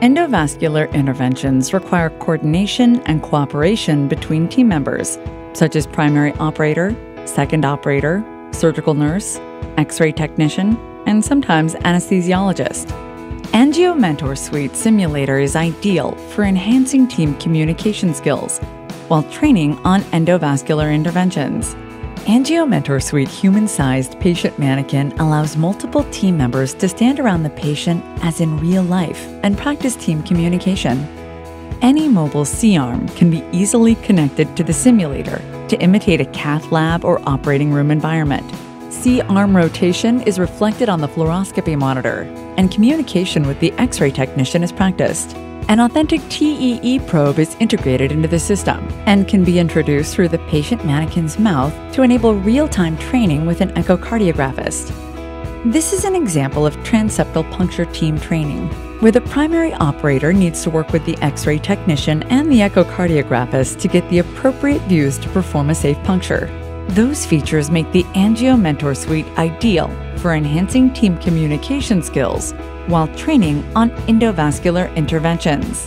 Endovascular interventions require coordination and cooperation between team members, such as primary operator, second operator, surgical nurse, x ray technician, and sometimes anesthesiologist. Angio Mentor Suite Simulator is ideal for enhancing team communication skills while training on endovascular interventions. AngioMentor Suite human sized patient mannequin allows multiple team members to stand around the patient as in real life and practice team communication. Any mobile C arm can be easily connected to the simulator to imitate a cath lab or operating room environment. C arm rotation is reflected on the fluoroscopy monitor, and communication with the X ray technician is practiced. An authentic TEE probe is integrated into the system and can be introduced through the patient mannequin's mouth to enable real time training with an echocardiographist. This is an example of transeptal puncture team training, where the primary operator needs to work with the X ray technician and the echocardiographist to get the appropriate views to perform a safe puncture. Those features make the Angio Mentor Suite ideal for enhancing team communication skills while training on endovascular interventions.